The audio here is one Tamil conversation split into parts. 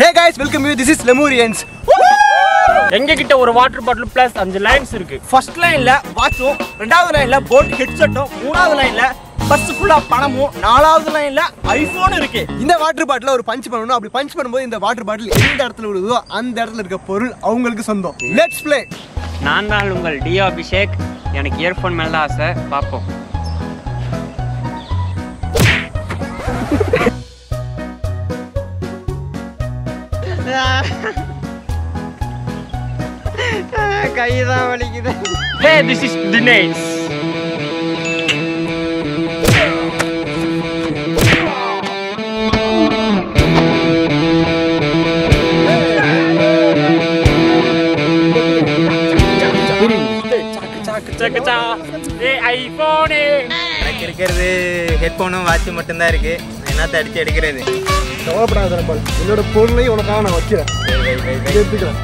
Hey guys welcome you this is Lemurians எங்க கிட்ட ஒரு வாட்டர் பாட்டில் பிளஸ் அஞ்சு லைன்ஸ் இருக்கு. ஃபர்ஸ்ட் லைன்ல வாட்சும் ரெண்டாவது லைன்ல போட் ஹெட்செட்டும் மூணாவது லைன்ல பஸ் ஃபுல்லா பணமும் நாலாவது லைன்ல ஐபோன் இருக்கு. இந்த வாட்டர் பாட்டில ஒரு பஞ்ச் பண்ணணும். அப்படி பஞ்ச் பண்ணும்போது இந்த வாட்டர் பாட்டில் எந்த இடத்துல விழுதோ அந்த இடத்துல இருக்க பொருள் அவங்களுக்கு சொந்தம். லெட்ஸ் ப்ளே நான் தான் உங்கள் டியோ அபிஷேக். எனக்கு இயர்ஃபோன் மேல ஆசை. பார்ப்போம். கைதான் வலிக்குது ஹே திஸ் இஸ் தினேஷ் எனக்கு இருக்கிறது ஹெட்ஃபோனும் வாட்ச் மட்டும்தான் இருக்கு. என்னத்த அடிச்சு எடுக்கிறது? கவலைப்படாத நம்பர் என்னோட பொருளையும் உனக்காக நான் வைக்கிறேன். எடுத்துக்கிறேன்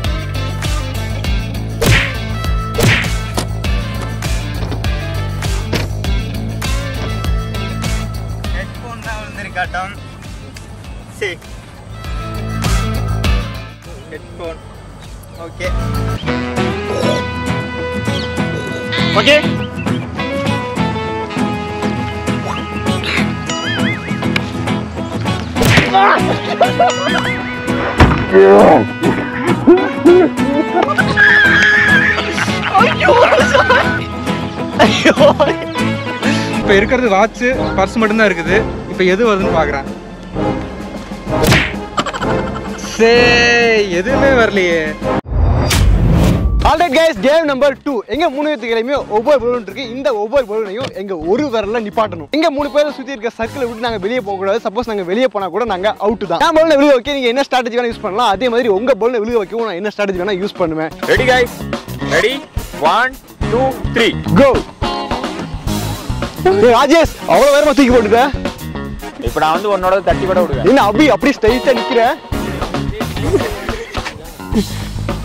ஹெட்ஃபோன் தான் விழுந்திருக்காட்டம் சரி ஹெட்ஃபோன். ஓகே. ஓகே. இப்போ இருக்கிறது வாட்ச் பர்ஸ் மட்டும்தான் இருக்குது. இப்போ எது வருதுன்னு பார்க்குறேன் சே எதுவுமே வரலையே. Alright guys game number two எங்க மூணு பேத்துக்கிலையுமே ஒவ்வொரு பலூன் இருக்கு. இந்த ஒவ்வொரு பலூனையும் எங்க ஒரு விரல்ல நிப்பாட்டணும். எங்க மூணு பேரும் சுத்தி இருக்க சர்க்கிளை விட்டு நாங்க வெளியே போக கூடாது சப்போஸ் நாங்க வெளியே போனா கூட நாங்க அவுட் தான். நான் பலூனை விழுக வைக்க நீங்க என்ன ஸ்ட்ராட்டஜி வேணா யூஸ் பண்ணலாம். அதே மாதிரி உங்க பலூனை விழுக வைக்கவும் நான் என்ன ஸ்ட்ராட்டஜி வேணா யூஸ் பண்ணுவேன். Ready guys ready one two three go Rajesh அவ்வளவு வேகமா தூக்கி போட்டுட்ட? இப்போ நான் வந்து உன்னோட தட்டி கூட விடுவேன். என்ன அபி அப்படியே ஸ்ட்ரைட்டா நிக்கிற?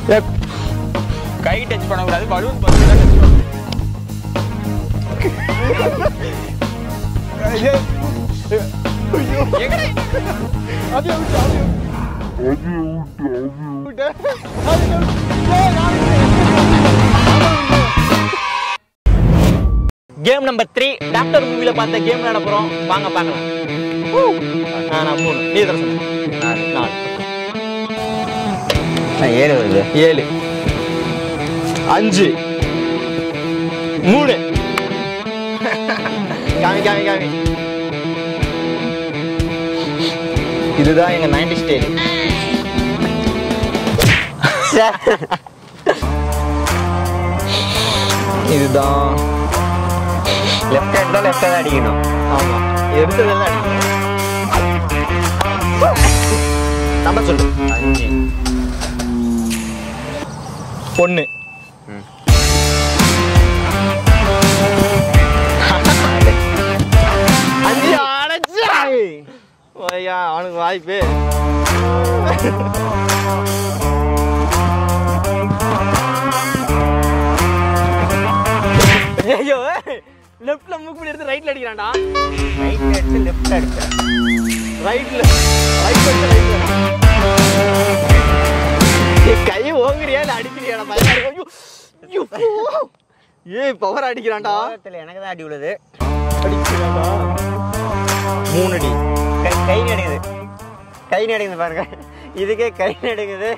ஏ, கை டச் பண்ணக்கூடாது பலூன் பத்து தான் நான் கேம் நம்பர் த்ரீ டாக்டர் மூவில பார்த்த கேம் விளையாட போறோம்? வாங்க பார்க்கலாம். நான் மூணு நீ நாலு. நாலு. ஏழு வருது. ஏழு. அஞ்சு. மூணு. காமி காமி காமி. இதுதான் எங்க நைன்டி ஸ்டைல் இதுதான். லெஃப்ட் ஹேண்ட் தான் லெஃப்ட் ஹேண்ட் அடிக்கணும். ஆமா. எடுத்ததெல்லாம் அடிக்கணும். நம்பர் சொல்லு. அஞ்சு. ஒன்று ஐயா அவனுக்கு வாய்ப்பு. ஐயோ லெஃப்ட்ல மூக்கு எடுத்து ரைட்ல அடிக்கிறான்டா. ரைட் எடுத்து லெஃப்ட் அடிக்கிறேன். ரைட்ல ரைட் எடுத்து ரைட்ல பயமா இருக்கு ஏய் பவர் அடிக்கிறான்டா. எனக்கு தான் அடி அடிக்கிறான்டா. மூணு அடி. கை கை நடுங்குது. கை நடுங்குது பாருங்க. இதுக்கே கை நடுங்குது.